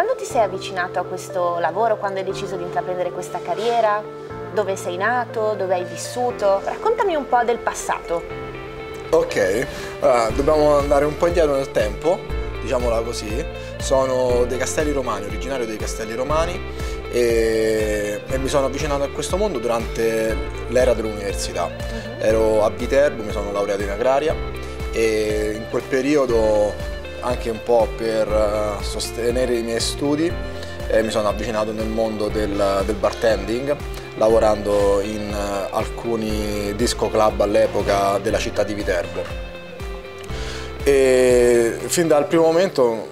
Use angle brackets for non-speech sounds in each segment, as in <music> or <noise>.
Quando ti sei avvicinato a questo lavoro, quando hai deciso di intraprendere questa carriera, dove sei nato, dove hai vissuto? Raccontami un po' del passato. Ok, allora, dobbiamo andare un po' indietro nel tempo, diciamola così. Sono dei Castelli Romani, originario dei Castelli Romani e, e mi sono avvicinato a questo mondo durante l'era dell'università. Uh -huh. Ero a Viterbo, mi sono laureato in agraria e in quel periodo anche un po' per eh, sostenere i miei studi eh, mi sono avvicinato nel mondo del, del bartending lavorando in uh, alcuni disco club all'epoca della città di Viterbo. E fin dal primo momento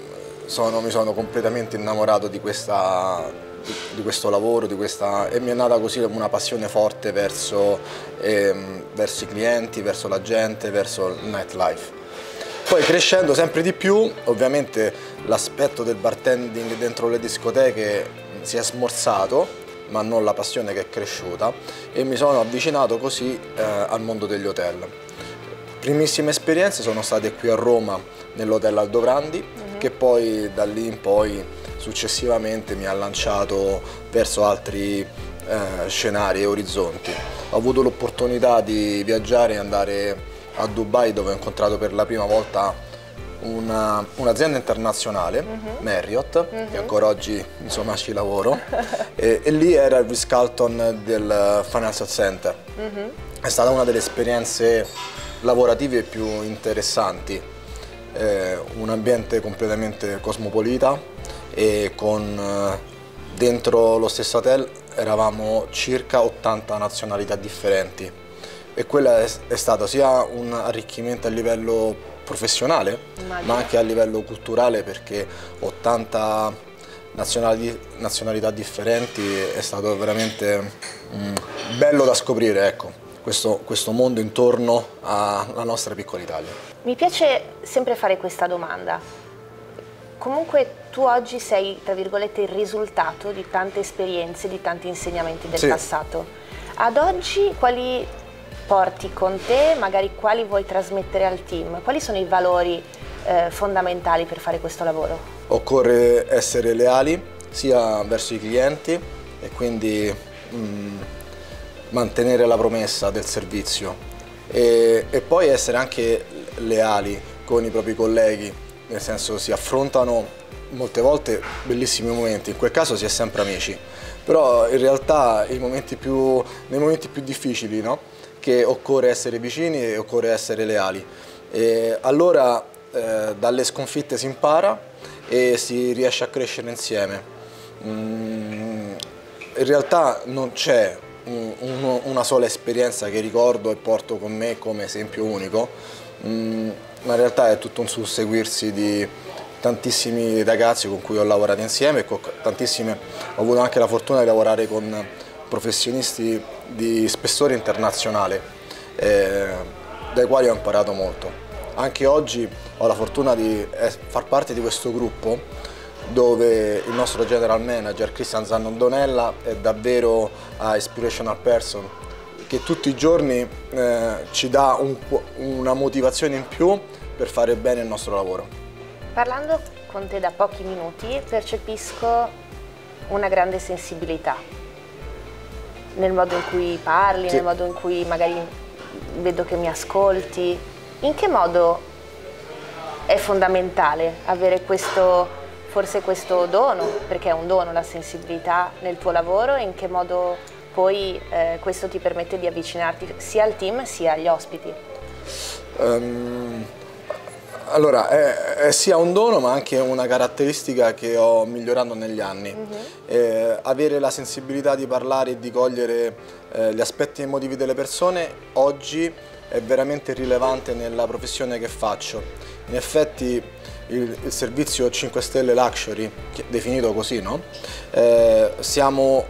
sono, mi sono completamente innamorato di, questa, di, di questo lavoro di questa, e mi è nata così una passione forte verso, ehm, verso i clienti, verso la gente, verso il nightlife. Poi crescendo sempre di più, ovviamente l'aspetto del bartending dentro le discoteche si è smorzato, ma non la passione che è cresciuta e mi sono avvicinato così eh, al mondo degli hotel. Primissime esperienze sono state qui a Roma nell'hotel Aldovrandi uh mhm. -huh. che poi da lì in poi successivamente mi ha lanciato verso altri eh, scenari e orizzonti. Ho avuto l'opportunità di viaggiare e andare a Dubai dove ho incontrato per la prima volta un'azienda un internazionale, uh mhm. -huh. Marriott, uh -huh. che mhm. ancora oggi insomma ci lavoro, <laughs> e, e, lì era il Ritz-Carlton del Financial Center. Uh mhm. -huh. È stata una delle esperienze lavorative più interessanti, eh, un ambiente completamente cosmopolita e con eh, dentro lo stesso hotel eravamo circa 80 nazionalità differenti e quella è, è stato sia un arricchimento a livello professionale Immagino. ma anche a livello culturale perché 80 nazionalità differenti è stato veramente mm, bello da scoprire ecco, questo, questo mondo intorno alla nostra piccola Italia. Mi piace sempre fare questa domanda. Comunque tu oggi sei, tra virgolette, il risultato di tante esperienze, di tanti insegnamenti del sì. passato. Ad oggi quali porti con te, magari quali vuoi trasmettere al team? Quali sono i valori eh, fondamentali per fare questo lavoro? Occorre essere leali sia verso i clienti e quindi mh, mm, mantenere la promessa del servizio e, e poi essere anche leali con i propri colleghi, nel senso si affrontano molte volte bellissimi momenti, in quel caso si è sempre amici, però in realtà momenti più, nei momenti più difficili no? che occorre essere vicini e occorre essere leali. E allora eh, dalle sconfitte si impara e si riesce a crescere insieme. Mm, in realtà non c'è un, un, una sola esperienza che ricordo e porto con me come esempio unico, mm, ma in realtà è tutto un susseguirsi di tantissimi ragazzi con cui ho lavorato insieme e ho avuto anche la fortuna di lavorare con professionisti di spessore internazionale, eh, dai quali ho imparato molto. Anche oggi ho la fortuna di eh, far parte di questo gruppo dove il nostro general manager Christian Zannondonella è davvero a inspirational person che tutti i giorni eh, ci dà un, una motivazione in più per fare bene il nostro lavoro. Parlando con te da pochi minuti percepisco una grande sensibilità nel modo in cui parli, sì. nel modo in cui magari vedo che mi ascolti. In che modo è fondamentale avere questo, forse questo dono, perché è un dono la sensibilità nel tuo lavoro e in che modo poi eh, questo ti permette di avvicinarti sia al team sia agli ospiti? Um, allora, è, è, sia un dono ma anche una caratteristica che ho migliorato negli anni. Mhm. -huh. eh, avere la sensibilità di parlare e di cogliere eh, gli aspetti emotivi delle persone oggi è veramente rilevante nella professione che faccio. In effetti il, il servizio 5 Stelle Luxury, definito così, no? eh, stiamo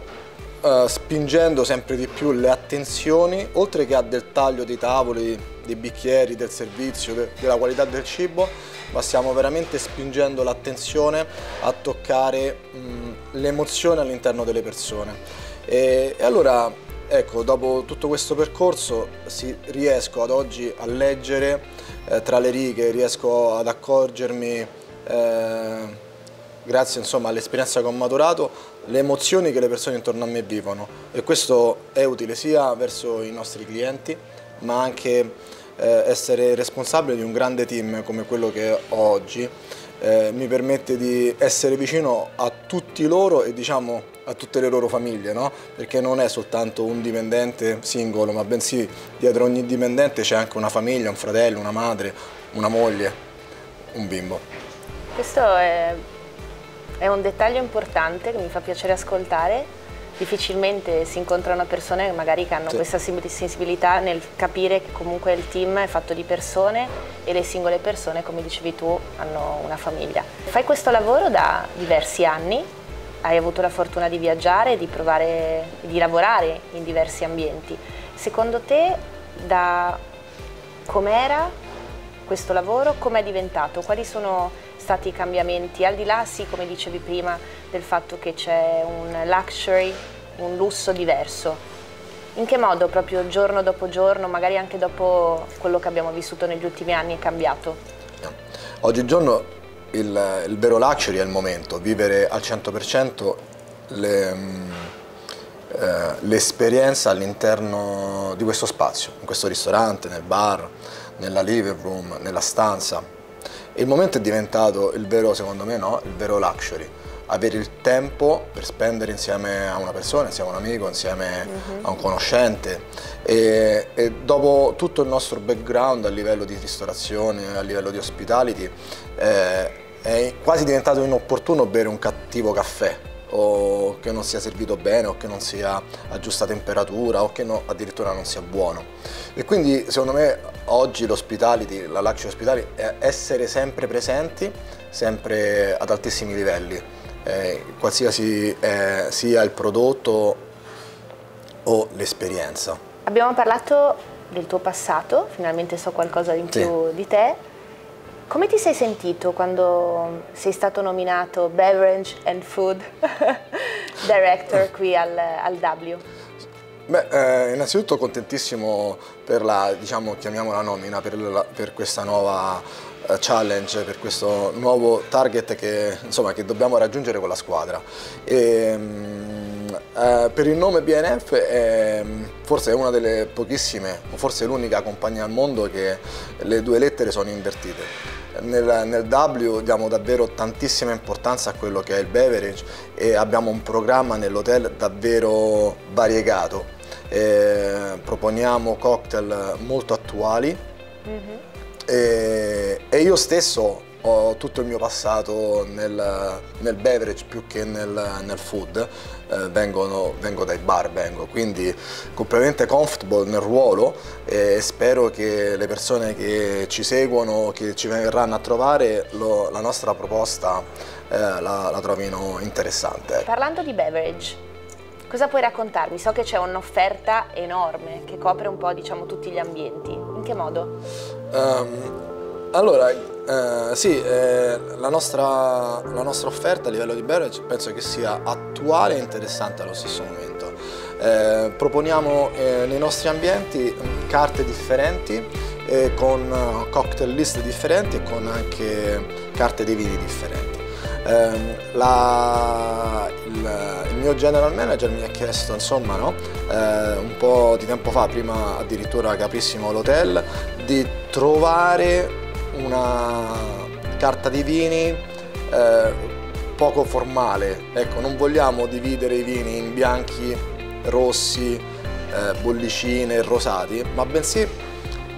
eh, spingendo sempre di più le attenzioni, oltre che a del taglio dei tavoli, dei bicchieri, del servizio, de della qualità del cibo, ma stiamo veramente spingendo l'attenzione a toccare l'emozione all'interno delle persone. E, e allora, ecco, dopo tutto questo percorso si, riesco ad oggi a leggere eh, tra le righe, riesco ad accorgermi eh, grazie all'esperienza che ho maturato, le emozioni che le persone intorno a me vivono e questo è utile sia verso i nostri clienti ma anche eh, essere responsabile di un grande team come quello che ho oggi eh, mi permette di essere vicino a tutti loro e diciamo a tutte le loro famiglie, no? perché non è soltanto un dipendente singolo, ma bensì dietro ogni dipendente c'è anche una famiglia, un fratello, una madre, una moglie, un bimbo. Questo è, è un dettaglio importante che mi fa piacere ascoltare difficilmente si incontrano persone magari che hanno sì. questa sensibilità nel capire che comunque il team è fatto di persone e le singole persone, come dicevi tu, hanno una famiglia. Fai questo lavoro da diversi anni, hai avuto la fortuna di viaggiare, di provare, di lavorare in diversi ambienti. Secondo te, da com'era questo lavoro, come è diventato? Quali sono stati i cambiamenti? Al di là, sì, come dicevi prima, del fatto che c'è un luxury, un lusso diverso. In che modo proprio giorno dopo giorno, magari anche dopo quello che abbiamo vissuto negli ultimi anni, è cambiato? Oggigiorno il, il vero luxury è il momento, vivere al 100% le, mm, eh, l'esperienza all'interno di questo spazio, in questo ristorante, nel bar, nella living room, nella stanza. Il momento è diventato il vero, secondo me, no? il vero luxury avere il tempo per spendere insieme a una persona, insieme a un amico, insieme uh-huh. a un conoscente e, e, dopo tutto il nostro background a livello di ristorazione, a livello di hospitality, eh, è quasi diventato inopportuno bere un cattivo caffè o che non sia servito bene o che non sia a giusta temperatura o che no, addirittura non sia buono. E quindi secondo me oggi l'hospitality, la luxury hospitality è essere sempre presenti, sempre ad altissimi livelli eh, qualsiasi eh, sia il prodotto o l'esperienza. Abbiamo parlato del tuo passato, finalmente so qualcosa in più sì. di te. Come ti sei sentito quando sei stato nominato Beverage and Food <laughs> Director qui al, al W? Beh, eh, innanzitutto contentissimo per la, diciamo, chiamiamola nomina, per, la, per questa nuova uh, challenge, per questo nuovo target che, insomma, che dobbiamo raggiungere con la squadra. E, um, uh, per il nome BNF è, forse è una delle pochissime, o forse l'unica compagnia al mondo che le due lettere sono invertite. Nel, nel, W diamo davvero tantissima importanza a quello che è il beverage e abbiamo un programma nell'hotel davvero variegato. Eh, proponiamo cocktail molto attuali. Mm -hmm. e, e, io stesso ho tutto il mio passato nel, nel beverage più che nel, nel food, eh, vengono, vengo dai bar, vengo, quindi completamente comfortable nel ruolo e spero che le persone che ci seguono, che ci verranno a trovare, lo, la nostra proposta eh, la, la trovino interessante. Parlando di beverage, Cosa puoi raccontarmi? So che c'è un'offerta enorme che copre un po' diciamo, tutti gli ambienti. In che modo? Um, allora, eh, sì, eh, la, nostra, la, nostra, offerta a livello di beverage penso che sia attuale e interessante allo stesso momento. Eh, proponiamo eh, nei nostri ambienti carte differenti con cocktail list differenti e con anche carte dei vini differenti. Ehm, la, il, il, mio general manager mi ha chiesto, insomma, no, eh, un po' di tempo fa, prima addirittura che aprissimo l'hotel, di trovare una carta di vini eh, poco formale. Ecco, non vogliamo dividere i vini in bianchi, rossi, eh, bollicine rosati, ma bensì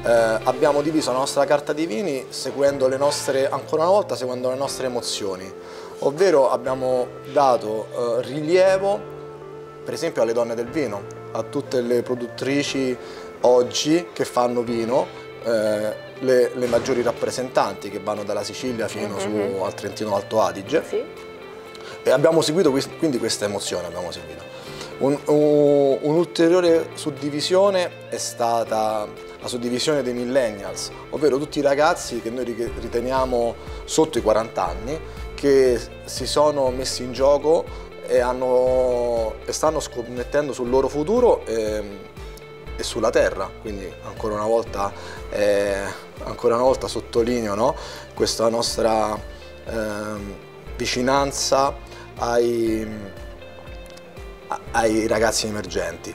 eh, abbiamo diviso la nostra carta di vini seguendo le nostre, ancora una volta seguendo le nostre emozioni, ovvero abbiamo dato eh, rilievo per esempio alle donne del vino, a tutte le produttrici oggi che fanno vino, eh, le, le, maggiori rappresentanti che vanno dalla Sicilia fino mm -hmm. al Trentino Alto Adige. Sì. E abbiamo seguito quindi questa emozione, abbiamo seguito. Un'ulteriore un suddivisione è stata la suddivisione dei millennials, ovvero tutti i ragazzi che noi riteniamo sotto i 40 anni che si sono messi in gioco e, hanno, e stanno scommettendo sul loro futuro e, e, sulla terra, quindi ancora una volta, eh, ancora una volta sottolineo no? questa nostra eh, vicinanza ai, ai ragazzi emergenti.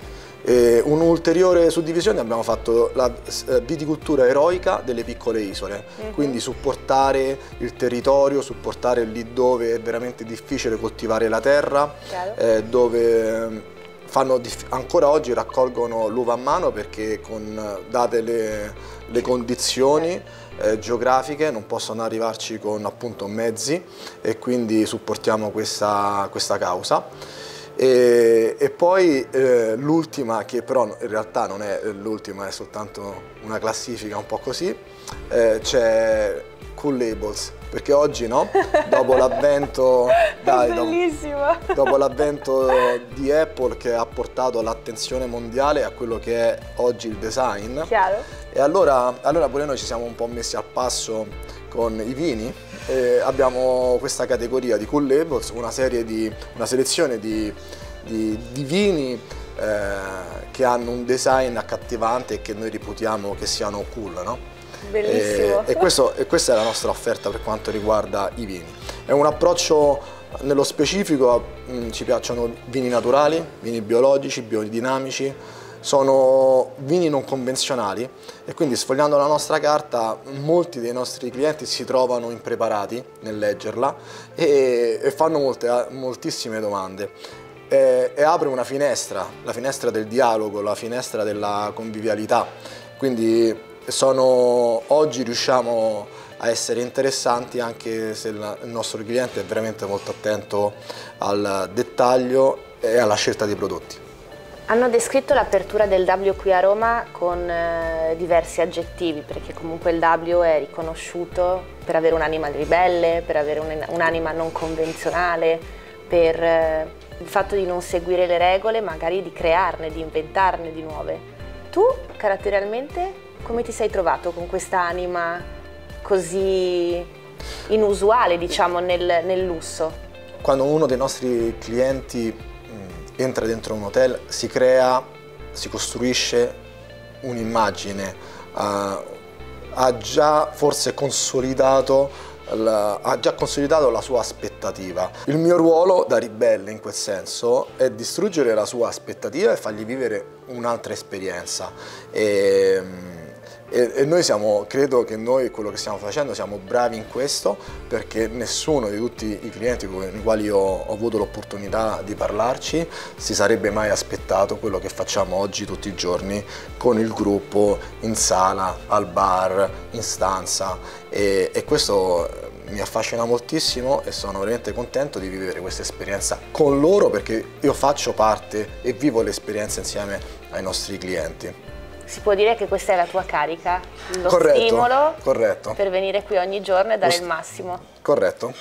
E un'ulteriore suddivisione abbiamo fatto la eh, viticoltura eroica delle piccole isole, mm -hmm. quindi supportare il territorio, supportare lì dove è veramente difficile coltivare la terra, eh, dove fanno, ancora oggi raccolgono l'uva a mano perché con, date le, le condizioni eh, geografiche non possono arrivarci con appunto mezzi e quindi supportiamo questa, questa causa. E, e poi eh, l'ultima, che però in realtà non è l'ultima, è soltanto una classifica un po' così, eh, c'è Cool Labels, perché oggi no, <laughs> dopo l'avvento dopo, dopo l'avvento di Apple che ha portato l'attenzione mondiale a quello che è oggi il design, Chiaro. e allora, allora pure noi ci siamo un po' messi al passo con i vini e abbiamo questa categoria di Cool Labels, una, di, una selezione di, di, di vini eh, che hanno un design accattivante e che noi reputiamo che siano cool, no? Bellissimo. E, e, questo, e, questa è la nostra offerta per quanto riguarda i vini. È un approccio nello specifico, mh, mm, ci piacciono vini naturali, vini biologici, biodinamici, sono vini non convenzionali e quindi sfogliando la nostra carta molti dei nostri clienti si trovano impreparati nel leggerla e, e fanno molte, moltissime domande e, e apre una finestra, la finestra del dialogo, la finestra della convivialità. Quindi sono, oggi riusciamo a essere interessanti anche se il nostro cliente è veramente molto attento al dettaglio e alla scelta dei prodotti. Hanno descritto l'apertura del W qui a Roma con eh, diversi aggettivi, perché comunque il W è riconosciuto per avere un'anima ribelle, per avere un'anima non convenzionale, per eh, il fatto di non seguire le regole, magari di crearne, di inventarne di nuove. Tu caratterialmente come ti sei trovato con questa anima così inusuale, diciamo, nel, nel lusso? Quando uno dei nostri clienti mh, entra dentro un hotel, si crea, si costruisce un'immagine, uh, ha già forse consolidato la, ha già consolidato la sua aspettativa. Il mio ruolo da ribelle in quel senso è distruggere la sua aspettativa e fargli vivere un'altra esperienza. E, e, e, noi siamo, credo che noi quello che stiamo facendo siamo bravi in questo perché nessuno di tutti i clienti con i quali ho, ho avuto l'opportunità di parlarci si sarebbe mai aspettato quello che facciamo oggi tutti i giorni con il gruppo in sala, al bar, in stanza e, e questo mi affascina moltissimo e sono veramente contento di vivere questa esperienza con loro perché io faccio parte e vivo l'esperienza insieme ai nostri clienti. Si può dire che questa è la tua carica, lo corretto, stimolo corretto. per venire qui ogni giorno e dare il massimo. Corretto.